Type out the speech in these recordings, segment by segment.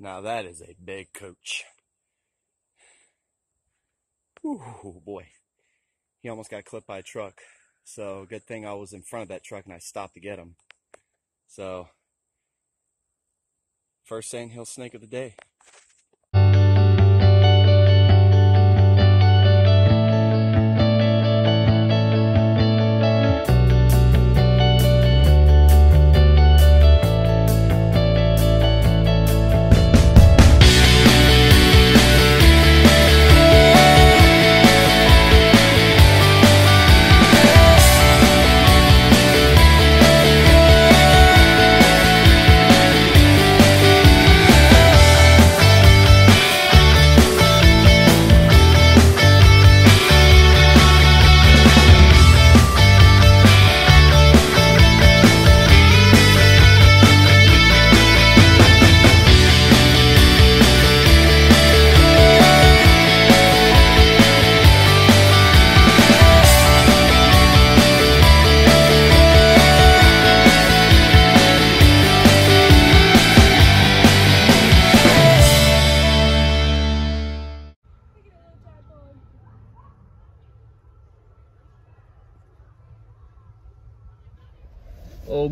Now that is a big coach. Ooh, boy. He almost got clipped by a truck. So good thing I was in front of that truck and I stopped to get him. So first sandhill snake of the day.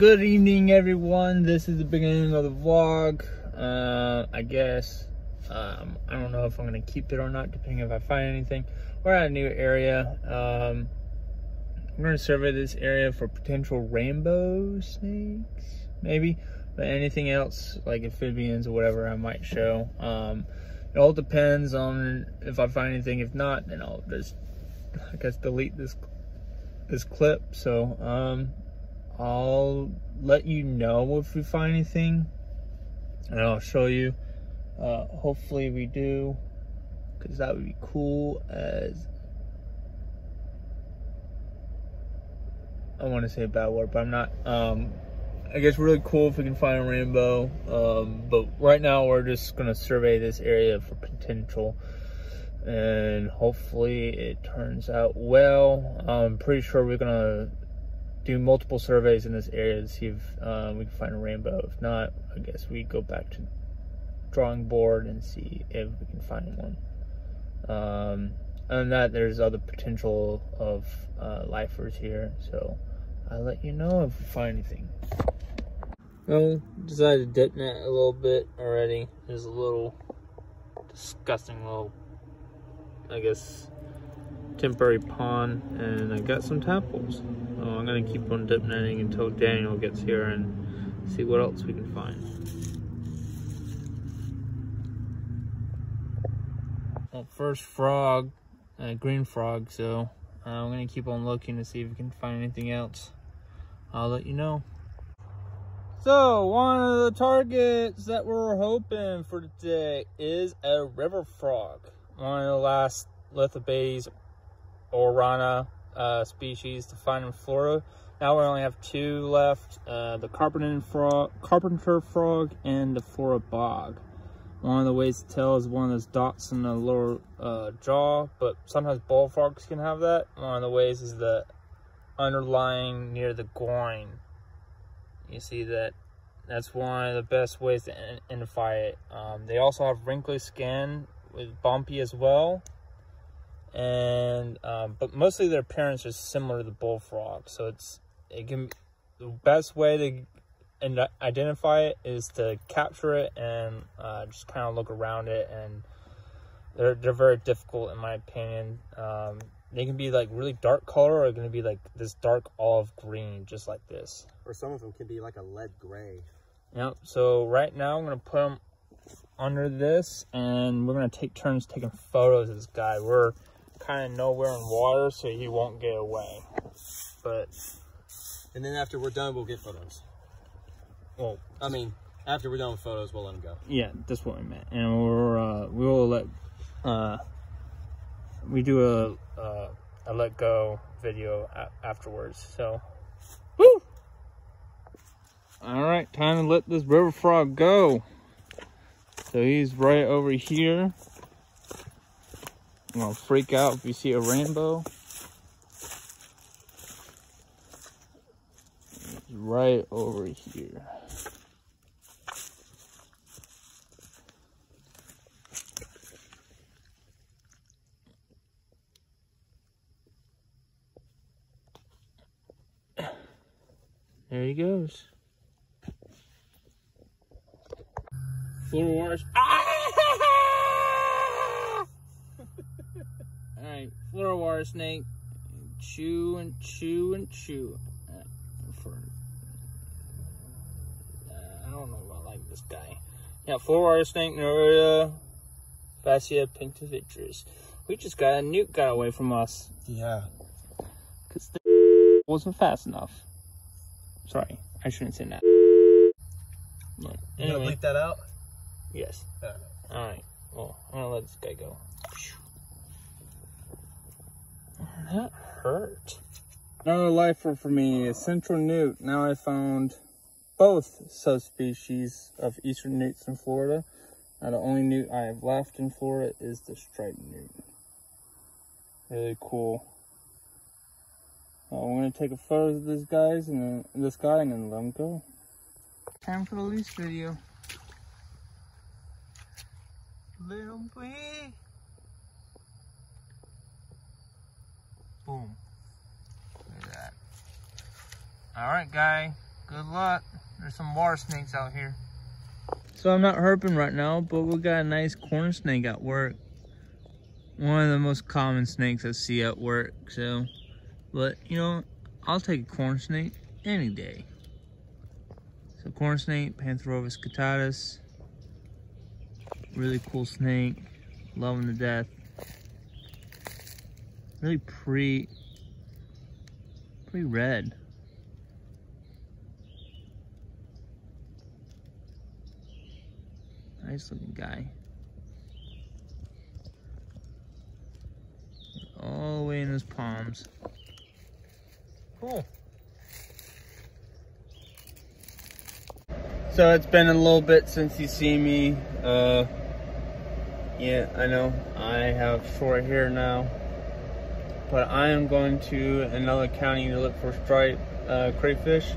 Good evening, everyone. This is the beginning of the vlog. Uh, I guess. Um, I don't know if I'm going to keep it or not, depending if I find anything. We're at a new area. Um, I'm going to survey this area for potential rainbow snakes, maybe. But anything else, like amphibians or whatever, I might show. Um, it all depends on if I find anything. If not, then I'll just, I guess, delete this this clip. So, um, I'll let you know if we find anything and I'll show you. Uh, hopefully we do because that would be cool as I want to say bad word, but I'm not. Um, I guess really cool if we can find a rainbow. Um, but right now we're just gonna survey this area for potential and hopefully it turns out well. I'm pretty sure we're gonna do multiple surveys in this area to see if um, we can find a rainbow. If not, I guess we go back to drawing board and see if we can find one. Um, than that, there's other potential of uh, lifers here, so I'll let you know if we find anything. Well, decided to dip net a little bit already. There's a little disgusting little, I guess, temporary pond, and I got some tadpoles. So I'm gonna keep on dip netting until Daniel gets here and see what else we can find. Well, first frog, uh, green frog, so uh, I'm gonna keep on looking to see if we can find anything else. I'll let you know. So, one of the targets that we're hoping for today is a river frog. One of the last lithobates orana uh, species to find in Florida. Now we only have two left, uh, the carpenter frog, carpenter frog and the Florida bog. One of the ways to tell is one of those dots in the lower uh, jaw, but sometimes bullfrogs can have that. One of the ways is the underlying near the groin. You see that that's one of the best ways to identify it. Um, they also have wrinkly skin with bumpy as well and um, but mostly their appearance is similar to the bullfrog. So it's it can the best way to and identify it is to capture it and uh, just kind of look around it and they're they're very difficult in my opinion. Um, they can be like really dark color or going to be like this dark olive green just like this. Or some of them can be like a lead gray. Yep. So right now I'm going to put them under this and we're going to take turns taking photos of this guy. We're kind of nowhere in water, so he won't get away. But and then after we're done, we'll get photos. Well, I mean, after we're done with photos, we'll let him go. Yeah, that's what I meant. And we're uh, we will let uh, we do a uh, a let go video afterwards. So, woo! All right, time to let this river frog go. So he's right over here you know, freak out if you see a rainbow. Right over here. There he goes. Floor wires. Ah! Wire snake. Chew and chew and chew. Uh, for, uh, I don't know if I like this guy. Yeah, four wire snake, Nerodia, fasciata pictiventris. We just got a newt got away from us. Yeah. Because the wasn't fast enough. Sorry, I shouldn't say that. But You gonna anyway, bleep that out? yes. Alright. Alright, well, I'm gonna let this guy go. That hurt. Another lifer for me is central newt. Now I found both subspecies of eastern newts in Florida. Now the only newt I have left in Florida is the striped newt. Really cool. Well, I'm gonna take a photo of this guys and then this guy and then let him go. Time for the lease video. Little boy. Boom. Look at that. Alright, guy. Good luck. There's some water snakes out here. So I'm not herping right now, but we got a nice corn snake at work. One of the most common snakes I see at work, so. But, you know, I'll take a corn snake any day. So corn snake, Pantherophis guttatus. Really cool snake. Loving to death. Really pretty, pretty red. Nice looking guy. All the way in his palms. Cool. So it's been a little bit since you see me. Uh, yeah, I know I have short hair now, but I am going to another county to look for striped uh, crayfish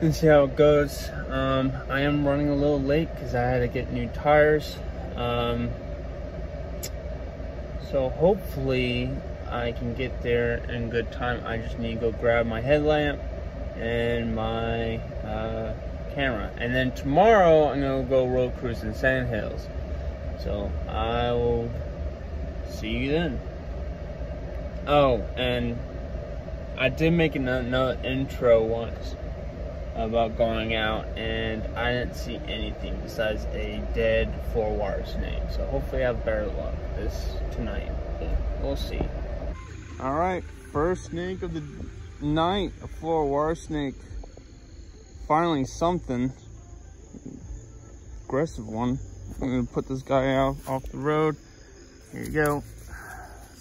and see how it goes. Um, I am running a little late because I had to get new tires. Um, so hopefully I can get there in good time. I just need to go grab my headlamp and my uh, camera. And then tomorrow I'm gonna go road cruise in Sand Hills. So I will see you then. Oh, and I did make another intro once about going out, and I didn't see anything besides a dead four wire snake. So hopefully I have better luck this tonight. But we'll see. All right, first snake of the night, a four wire snake. Finally something. Aggressive one. I'm gonna put this guy out off the road. Here you go.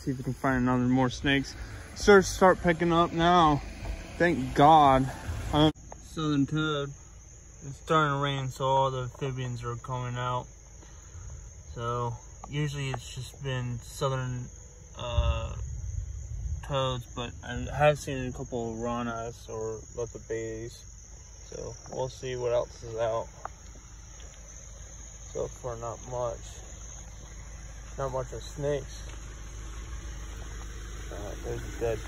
See if we can find another more snakes. Search start picking up now. Thank God. Um, Southern toad. It's starting to rain, so all the amphibians are coming out. So usually it's just been southern uh, toads, but I have seen a couple of ranas or leopard So we'll see what else is out. So far, not much. Not much of snakes. There's a dead.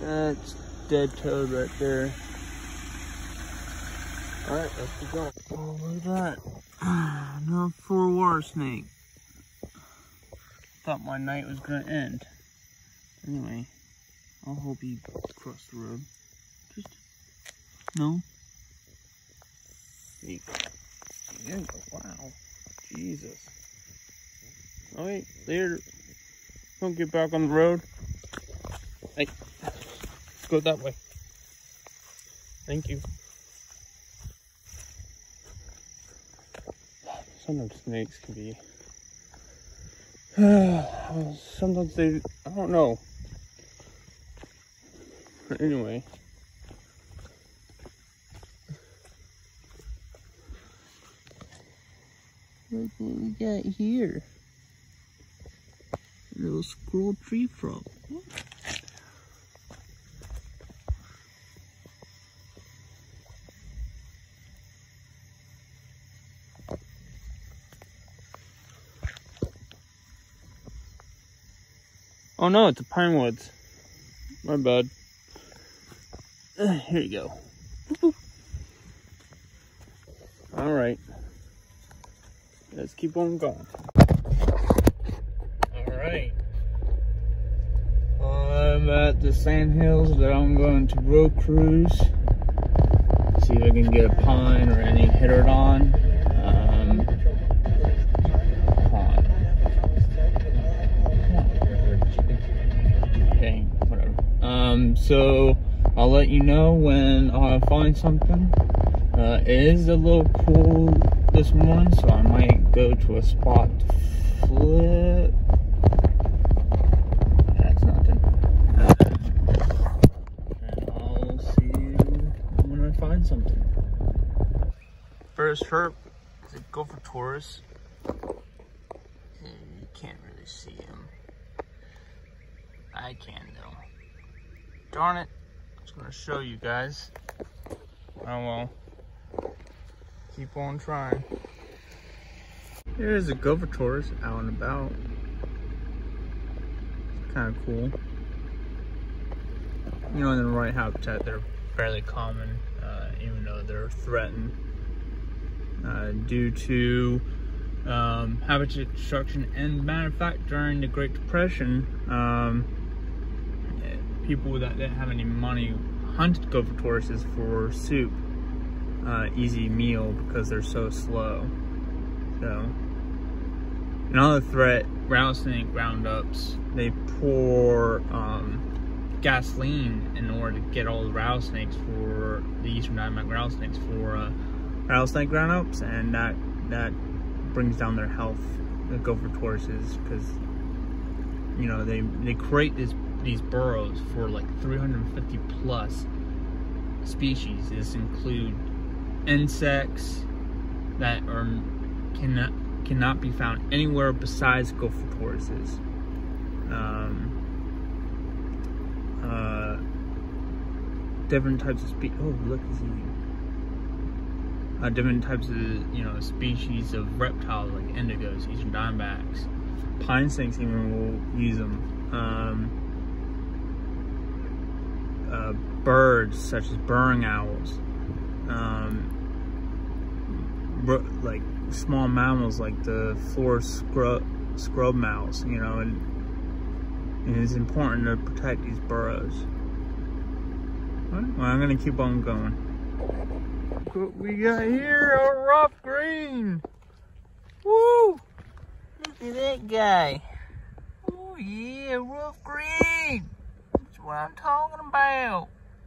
That's dead toad right there. Alright, let's keep going. Oh, look at that. Another four water snake. Thought my night was gonna end. Anyway, I'll hope he crossed the road. Just, no? Yeah, wow. Jesus. Oh, All right, later. Don't get back on the road. Hey, let's go that way. Thank you. Sometimes snakes can be. Uh, sometimes they. I don't know. But anyway. Look what we got here. Little squirrel tree frog. Oh no, it's a pine woods. My bad. Uh, here you go. All right. Let's keep on going. All right. I'm at the sand hills that I'm going to road cruise. See if I can get a pine or any Heterodon. Um, pine. Okay, whatever. Um, so I'll let you know when I find something. Uh, it is a little cool this morning, so I might go to a spot to flip. Is a gopher tortoise. You can't really see him. I can though. Darn it. I was gonna show you guys. Oh well. Keep on trying. Here's a gopher tortoise out and about. It's kind of cool. You know, in the right habitat, they're fairly common, uh, even though they're threatened uh, due to um, habitat destruction. And matter of fact, during the Great Depression, um, people that didn't have any money hunted gopher tortoises for soup, uh, easy meal because they're so slow. So, another threat: rattlesnake roundups. They pour um, gasoline in order to get all the rattlesnakes for the eastern diamondback rattlesnakes for uh, rattlesnake roundups, and that that brings down their health. The gopher tortoises because you know they they create this these burrows for like 350 plus species. This include insects that are cannot cannot be found anywhere besides gopher tortoises. Um, uh, different types of species. Oh, look, he's eating. Uh, different types of you know species of reptiles like indigos, eastern diamondbacks, pine snakes even will use them. Um, uh, birds such as burrowing owls, um, like small mammals like the floor scrub scrub mouse, you know, and, and it's important to protect these burrows. Well, I'm gonna keep on going. What we got here, a rough green. Woo! Look at that guy. Oh yeah, rough green That's what I'm talking about.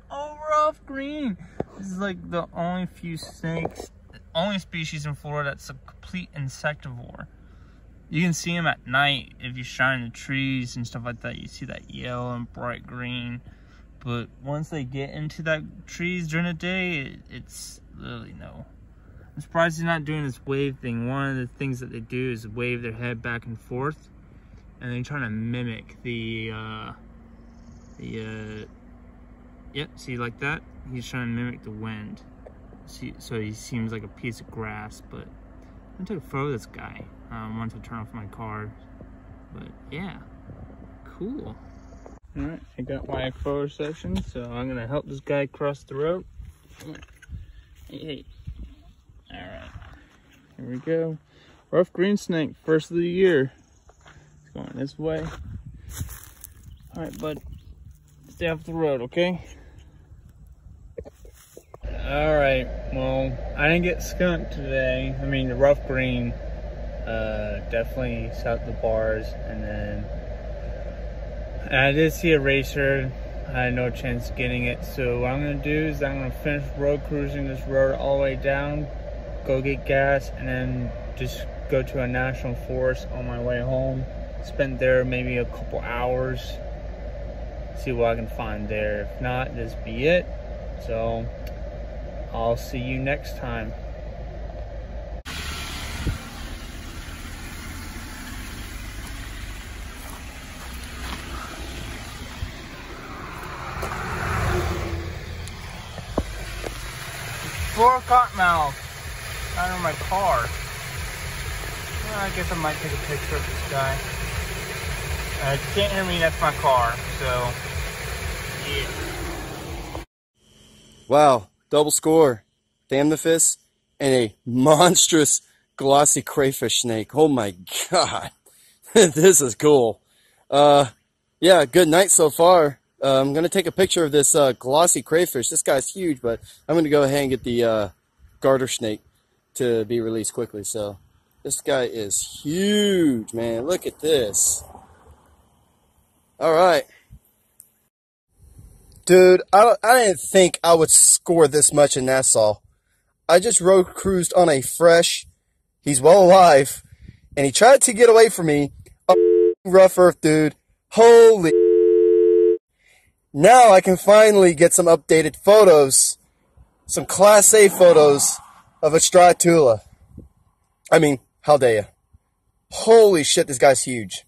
Oh, rough green. This is like the only few snakes, only species in Florida that's a complete insectivore. You can see them at night if you shine the trees and stuff like that. You see that yellow and bright green. But once they get into that trees during the day, it, it's literally no. I'm surprised he's not doing this wave thing. One of the things that they do is wave their head back and forth. And they're trying to mimic the uh, the, uh, yep, see like that? He's trying to mimic the wind. See, so he seems like a piece of grass, but I'm gonna take a photo of this guy um, I turn off my car. But yeah, cool. All right, I got my photo session, so I'm gonna help this guy cross the road. Hey, hey. All right, here we go. Rough green snake, first of the year. It's going this way. All right, bud stay off the road, okay? All right, well, I didn't get skunk today. I mean, the rough green uh, definitely set the bars, and then and I did see a racer. I had no chance getting it, so what I'm gonna do is I'm gonna finish road cruising this road all the way down, go get gas, and then just go to a national forest on my way home. Spend there maybe a couple hours see what I can find there. If not, this be it. So I'll see you next time. Cottonmouth out of my car. Well, I guess I might take a picture of this guy. Uh, if you can't hear me, that's my car. So, yeah. Wow, double score. Thamnophis and a monstrous glossy crayfish snake. Oh my god. this is cool. Uh, yeah, good night so far. Uh, I'm going to take a picture of this uh, glossy crayfish. This guy's huge, but I'm going to go ahead and get the uh, garter snake to be released quickly. So this guy is huge, man. Look at this. All right. Dude, I, I didn't think I would score this much in Nassau. I just road cruised on a fresh, he's well alive, and he tried to get away from me. A rough earth dude. Holy. Now I can finally get some updated photos, some Class A photos of a Stratula. I mean, you? Holy shit, this guy's huge.